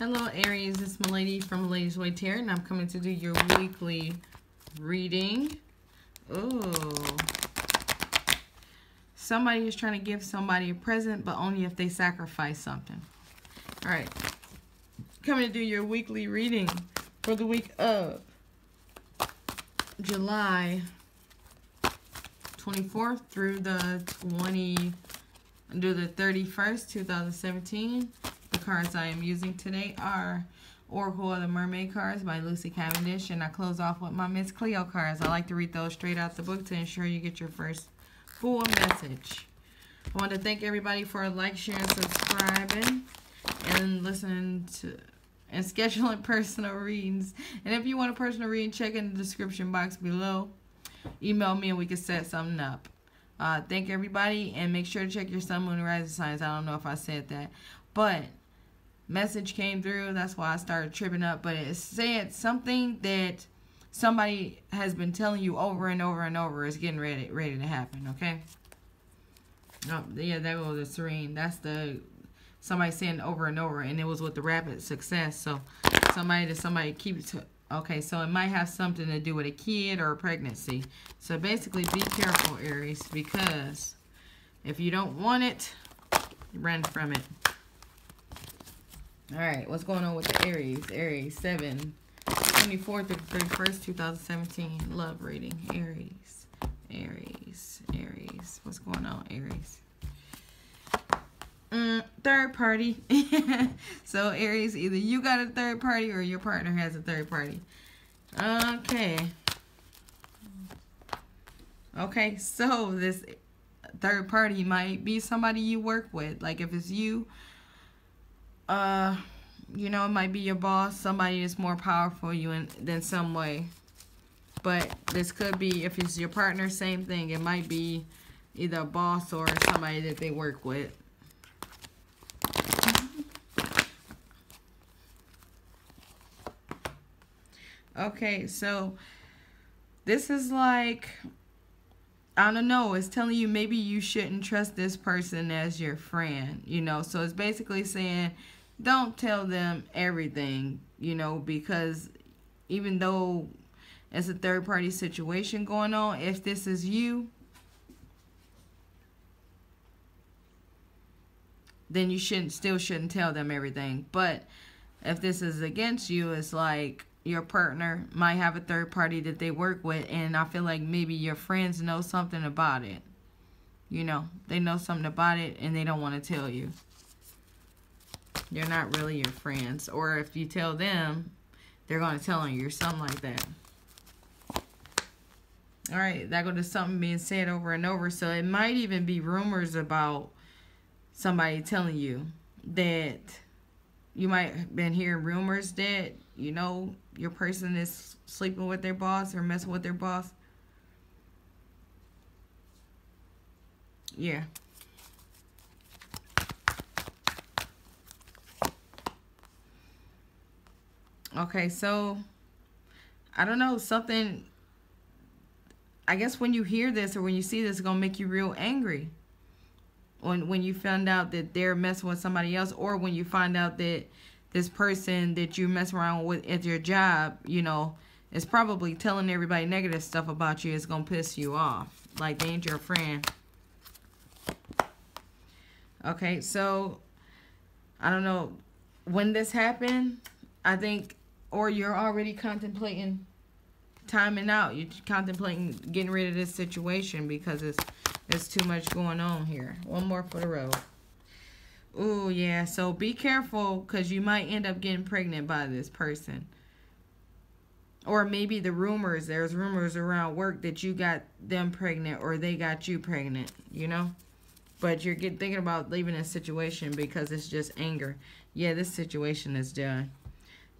Hello Aries, it's Malady from Malady's Way Tarot and I'm coming to do your weekly reading. Ooh. Somebody is trying to give somebody a present, but only if they sacrifice something. Alright. Coming to do your weekly reading for the week of July 24th through the 20 through the 31st, 2017 cards I am using today are Oracle of the Mermaid cards by Lucy Cavendish. And I close off with my Miss Cleo cards. I like to read those straight out the book to ensure you get your first full message. I want to thank everybody for like, sharing, subscribing, and listening to and scheduling personal readings. And if you want a personal reading, check in the description box below. Email me and we can set something up. Uh, thank everybody and make sure to check your sun, moon, and rising signs. I don't know if I said that. But message came through. That's why I started tripping up. But it said something that somebody has been telling you over and over and over is getting ready ready to happen. Okay. Oh, yeah, that was the serene. That's the somebody saying over and over, and it was with the rapid success. So somebody to somebody keeps. Okay, so it might have something to do with a kid or a pregnancy. So basically, be careful, Aries, because if you don't want it, run from it. All right, what's going on with the Aries? Aries, 7, 24th to 31st, 2017. Love reading. Aries, Aries, Aries. What's going on, Aries? Mm, third party. so, Aries, either you got a third party or your partner has a third party. Okay. Okay, so this third party might be somebody you work with. Like, if it's you uh, you know, it might be your boss, somebody that's more powerful you in than some way. But this could be, if it's your partner, same thing. It might be either a boss or somebody that they work with. Okay, so this is like, I don't know, it's telling you maybe you shouldn't trust this person as your friend, you know. So it's basically saying don't tell them everything, you know, because even though it's a third party situation going on, if this is you, then you shouldn't still shouldn't tell them everything. But if this is against you, it's like your partner might have a third party that they work with and I feel like maybe your friends know something about it. You know, they know something about it and they don't want to tell you. They're not really your friends. Or if you tell them, they're going to tell on you or something like that. All right, that go to something being said over and over. So it might even be rumors about somebody telling you that you might have been hearing rumors that, you know, your person is sleeping with their boss or messing with their boss. Yeah. Okay, so I don't know, something I guess when you hear this or when you see this it's gonna make you real angry. When when you find out that they're messing with somebody else or when you find out that this person that you mess around with at your job, you know, is probably telling everybody negative stuff about you, it's gonna piss you off. Like they ain't your friend. Okay, so I don't know when this happened. I think or you're already contemplating timing out. You're contemplating getting rid of this situation because it's it's too much going on here. One more for the road. Oh yeah. So be careful because you might end up getting pregnant by this person. Or maybe the rumors, there's rumors around work that you got them pregnant or they got you pregnant, you know? But you're get, thinking about leaving this situation because it's just anger. Yeah, this situation is done.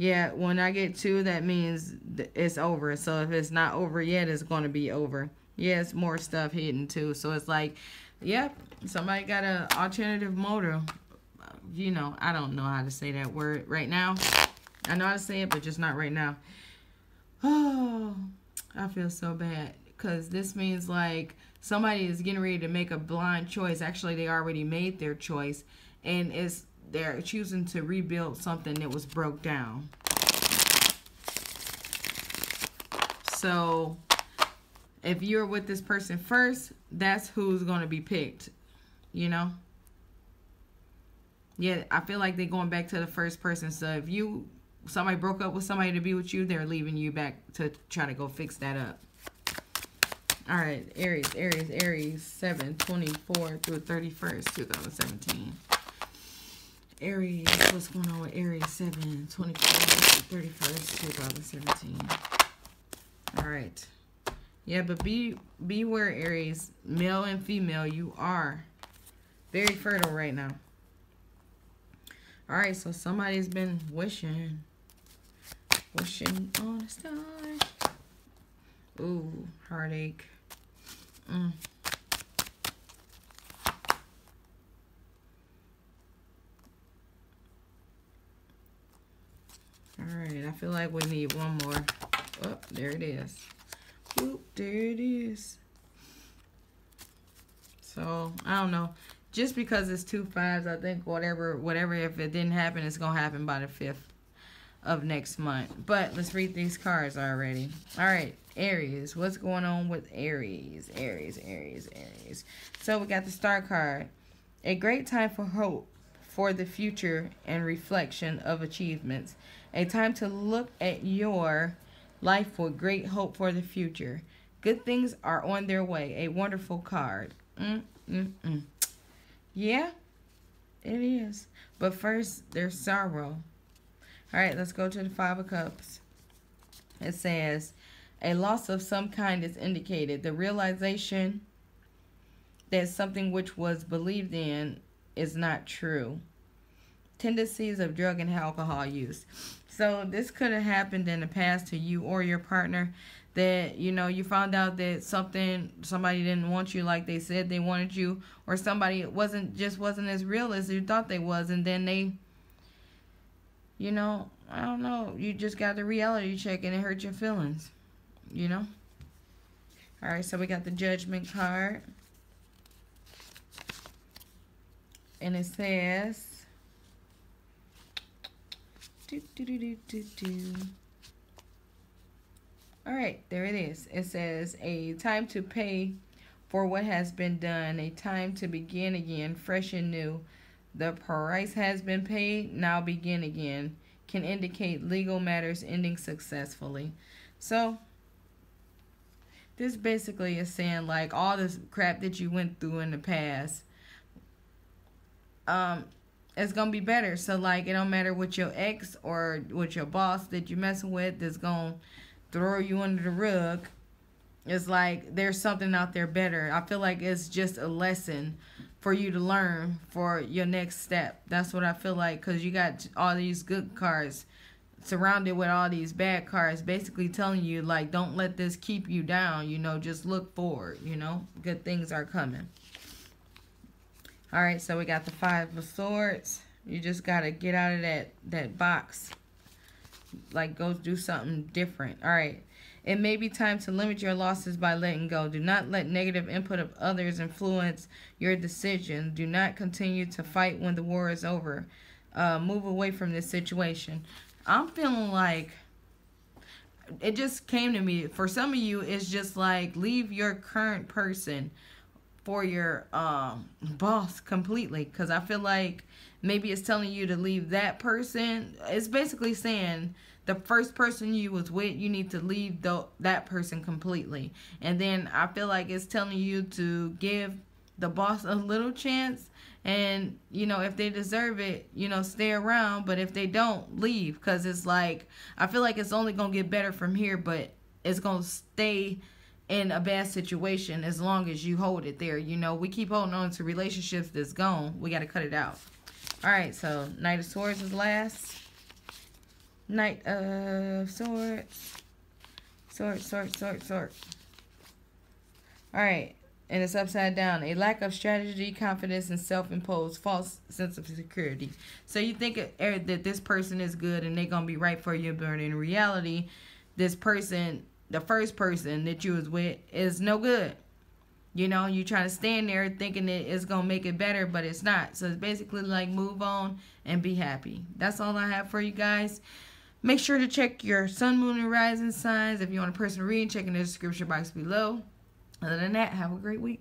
Yeah, when I get two, that means it's over. So if it's not over yet, it's going to be over. Yeah, more stuff hidden too. So it's like, yep, somebody got an alternative motor. You know, I don't know how to say that word right now. I know how to say it, but just not right now. Oh, I feel so bad. Because this means like somebody is getting ready to make a blind choice. Actually, they already made their choice. And it's they're choosing to rebuild something that was broke down. So if you're with this person first, that's who's going to be picked, you know? Yeah, I feel like they're going back to the first person. So if you somebody broke up with somebody to be with you, they're leaving you back to try to go fix that up. All right, Aries, Aries, Aries, 7, 24 through 31st, 2017. Aries, what's going on with Aries, 7, 24 through 31st, 2017. All right. Yeah, but be beware, Aries, male and female, you are very fertile right now. All right, so somebody's been wishing, wishing on a star. Ooh, heartache. Mm. All right, I feel like we need one more. Oh, there it is. Oop, there it is. So, I don't know. Just because it's two fives, I think whatever, whatever, if it didn't happen, it's going to happen by the 5th of next month. But let's read these cards already. All right, Aries. What's going on with Aries? Aries, Aries, Aries. So we got the star card. A great time for hope for the future and reflection of achievements. A time to look at your life with great hope for the future. Good things are on their way. A wonderful card. Mm, mm, mm. Yeah, it is. But first, there's sorrow. All right, let's go to the Five of Cups. It says, a loss of some kind is indicated. The realization that something which was believed in is not true. Tendencies of drug and alcohol use. So this could have happened in the past to you or your partner that you know you found out that something somebody didn't want you like they said they wanted you or somebody it wasn't just wasn't as real as you thought they was and then they you know i don't know you just got the reality check and it hurt your feelings you know all right so we got the judgment card and it says do, do, do, do, do. All right, there it is. It says a time to pay for what has been done, a time to begin again, fresh and new. The price has been paid, now begin again. Can indicate legal matters ending successfully. So, this basically is saying like all this crap that you went through in the past um it's gonna be better. So like it don't matter what your ex or what your boss that you messing with that's gonna throw you under the rug. It's like there's something out there better. I feel like it's just a lesson for you to learn for your next step. That's what I feel like because you got all these good cards surrounded with all these bad cards basically telling you like don't let this keep you down you know just look forward you know good things are coming all right, so we got the Five of Swords. You just got to get out of that, that box. Like, go do something different. All right. It may be time to limit your losses by letting go. Do not let negative input of others influence your decision. Do not continue to fight when the war is over. Uh, move away from this situation. I'm feeling like it just came to me. For some of you, it's just like leave your current person for your um, boss completely because I feel like maybe it's telling you to leave that person. It's basically saying the first person you was with, you need to leave the, that person completely. And then I feel like it's telling you to give the boss a little chance and you know if they deserve it you know stay around but if they don't leave because it's like i feel like it's only gonna get better from here but it's gonna stay in a bad situation as long as you hold it there. You know, we keep holding on to relationships that's gone. We got to cut it out. All right, so Knight of Swords is last. Knight of Swords. Sword, sword, sword, sword. All right, and it's upside down. A lack of strategy, confidence, and self-imposed false sense of security. So you think er, that this person is good and they're going to be right for you, but in reality, this person the first person that you was with is no good. You know, you try to stand there thinking that it's going to make it better, but it's not. So it's basically like move on and be happy. That's all I have for you guys. Make sure to check your sun, moon, and rising signs. If you want a personal reading, check in the description box below. Other than that, have a great week.